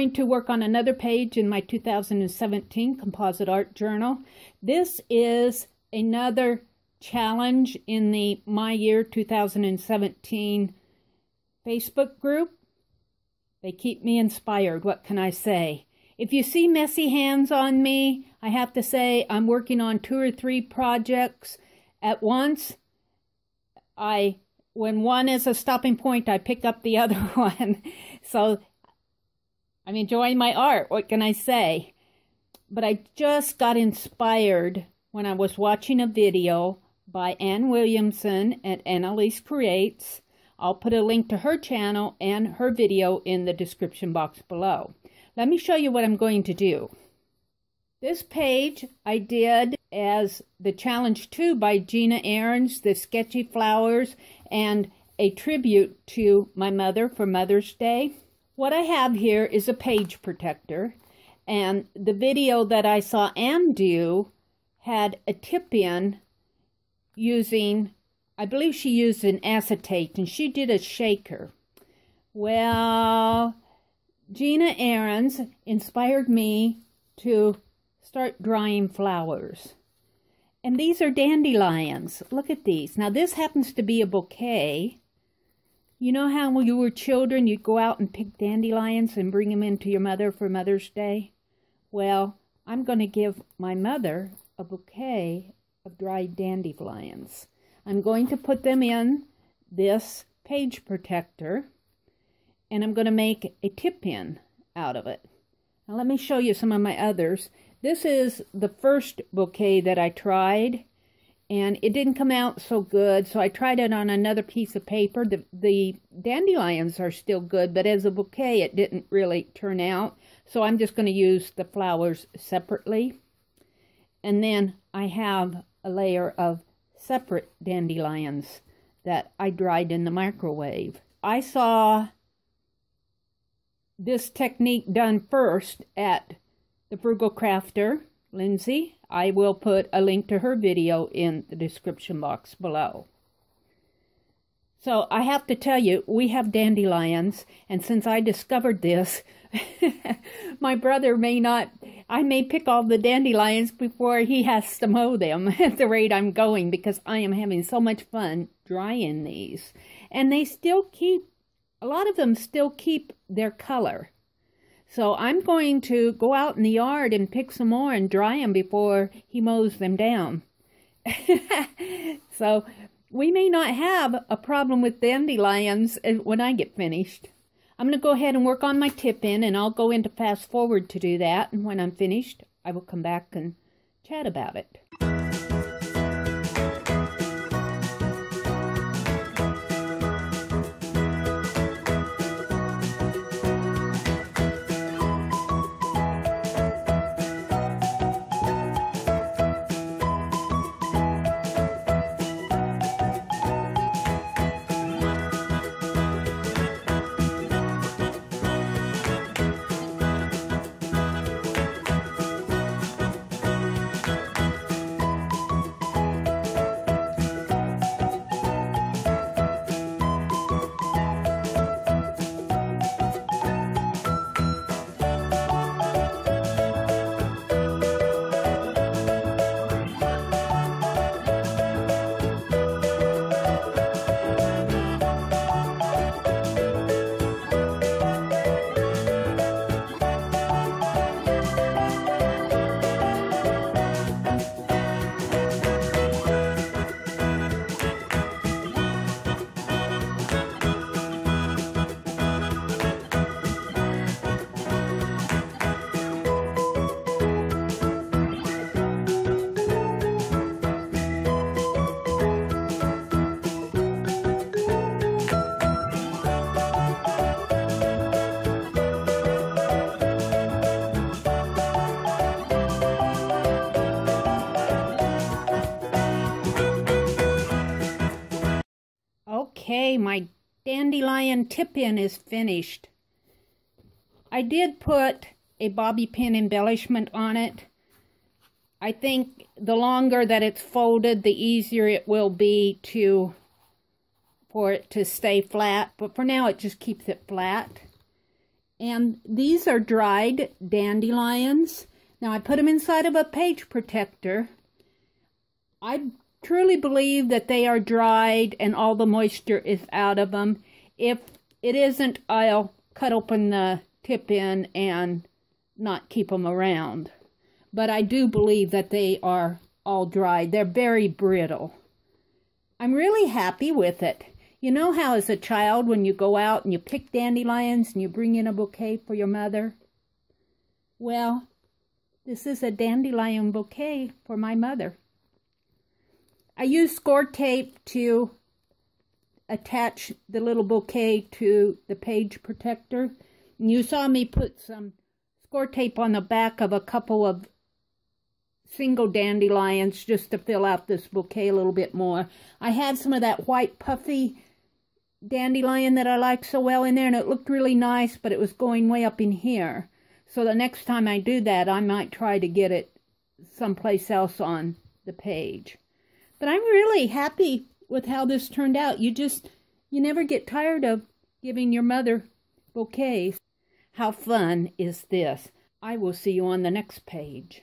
going to work on another page in my 2017 Composite Art Journal. This is another challenge in the My Year 2017 Facebook group. They keep me inspired, what can I say? If you see messy hands on me, I have to say I'm working on two or three projects at once. I when one is a stopping point, I pick up the other one. so I'm enjoying my art. What can I say? But I just got inspired when I was watching a video by Anne Williamson at Annalise Creates. I'll put a link to her channel and her video in the description box below. Let me show you what I'm going to do. This page I did as the challenge 2 by Gina Ahrens, the sketchy flowers, and a tribute to my mother for Mother's Day. What I have here is a page protector, and the video that I saw Anne do had a tip-in using, I believe she used an acetate, and she did a shaker. Well, Gina Ahrens inspired me to start drying flowers. And these are dandelions. Look at these. Now, this happens to be a bouquet. You know how when you were children, you'd go out and pick dandelions and bring them in to your mother for Mother's Day? Well, I'm going to give my mother a bouquet of dried dandelions. I'm going to put them in this page protector, and I'm going to make a tip-in out of it. Now, let me show you some of my others. This is the first bouquet that I tried, and it didn't come out so good, so I tried it on another piece of paper. The, the dandelions are still good, but as a bouquet, it didn't really turn out, so I'm just going to use the flowers separately. And then I have a layer of separate dandelions that I dried in the microwave. I saw this technique done first at the Frugal Crafter, Lindsay. I will put a link to her video in the description box below. So I have to tell you, we have dandelions, and since I discovered this, my brother may not, I may pick all the dandelions before he has to mow them at the rate I'm going because I am having so much fun drying these. And they still keep, a lot of them still keep their color. So I'm going to go out in the yard and pick some more and dry them before he mows them down. so we may not have a problem with dandelions eh, when I get finished. I'm going to go ahead and work on my tip in and I'll go into fast forward to do that. And when I'm finished, I will come back and chat about it. Okay, my dandelion tip-in is finished. I did put a bobby pin embellishment on it. I think the longer that it's folded, the easier it will be to for it to stay flat. But for now, it just keeps it flat. And these are dried dandelions. Now I put them inside of a page protector. I truly believe that they are dried and all the moisture is out of them. If it isn't, I'll cut open the tip in and not keep them around. But I do believe that they are all dried. They're very brittle. I'm really happy with it. You know how as a child when you go out and you pick dandelions and you bring in a bouquet for your mother? Well, this is a dandelion bouquet for my mother. I use score tape to attach the little bouquet to the page protector. And you saw me put some score tape on the back of a couple of single dandelions just to fill out this bouquet a little bit more. I had some of that white puffy dandelion that I like so well in there, and it looked really nice, but it was going way up in here. So the next time I do that, I might try to get it someplace else on the page. But I'm really happy with how this turned out. You just, you never get tired of giving your mother bouquets. How fun is this? I will see you on the next page.